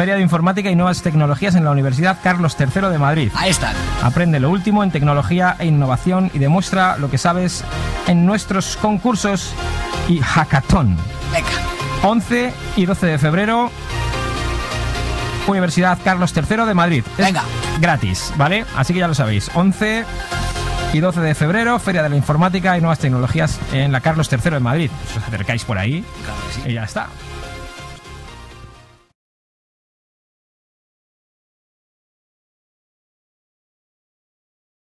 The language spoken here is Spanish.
Feria de Informática y Nuevas Tecnologías en la Universidad Carlos III de Madrid. Ahí están. Aprende lo último en tecnología e innovación y demuestra lo que sabes en nuestros concursos y hackathon. Venga. 11 y 12 de febrero, Universidad Carlos III de Madrid. Es Venga. Gratis, ¿vale? Así que ya lo sabéis. 11 y 12 de febrero, Feria de la Informática y Nuevas Tecnologías en la Carlos III de Madrid. Os acercáis por ahí Claro que sí. y ya está.